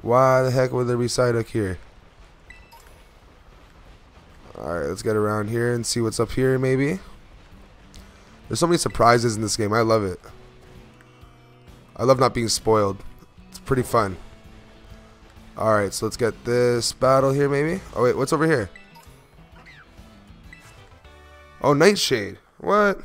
Why the heck would there be Psyduck here? Alright, let's get around here and see what's up here, maybe. There's so many surprises in this game. I love it. I love not being spoiled. It's pretty fun. Alright, so let's get this battle here, maybe. Oh, wait, what's over here? Oh, Nightshade. What?